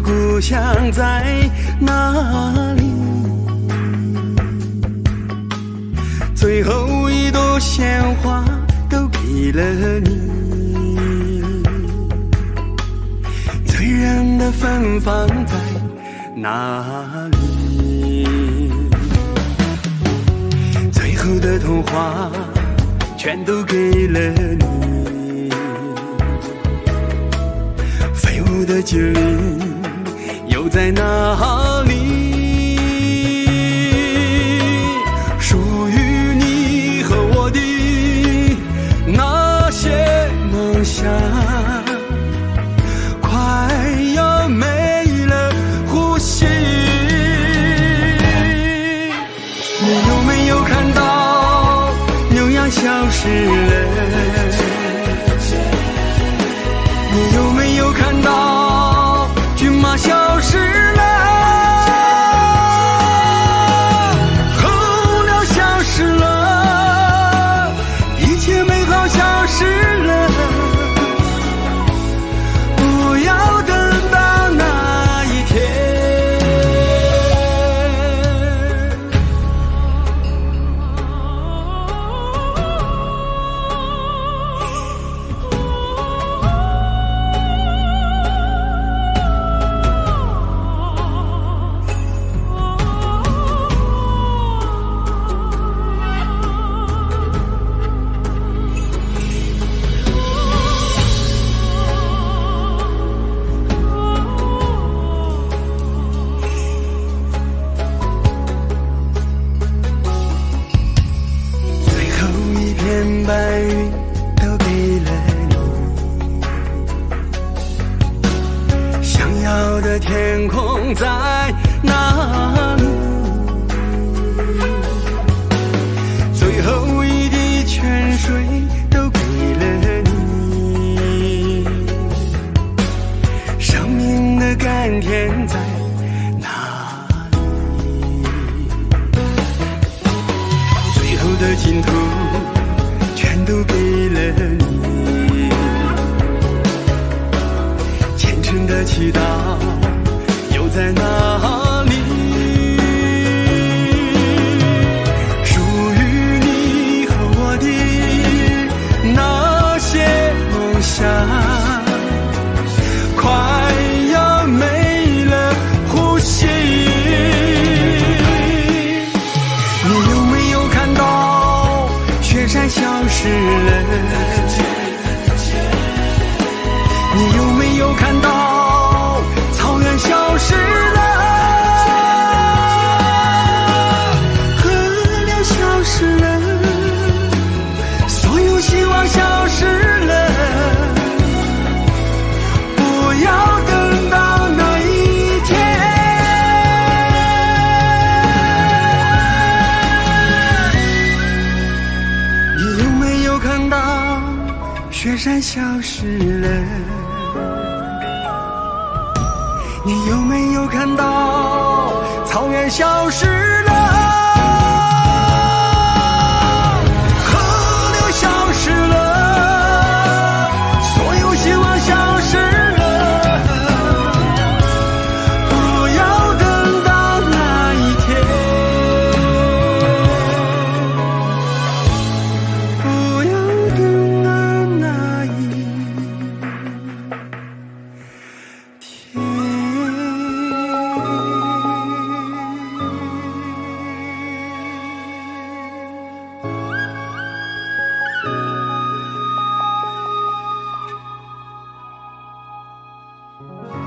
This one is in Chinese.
故乡在哪里？最后一朵鲜花都给了你，醉人的芬芳在哪里？最后的童话全都给了你，飞舞的精灵在哪里？属于你和我的那些梦想，快要没了呼吸。你有没有看到牛羊消失了？白云都给了你，想要的天空在哪里？最后一滴泉水都给了你，生命的甘甜在哪里？最后的净土祈祷又在哪里？属于你和我的那些梦想，快要没了呼吸。你有没有看到雪山消失了？你有没有看到雪山消失了？你有没有看到草原消失了？ 아!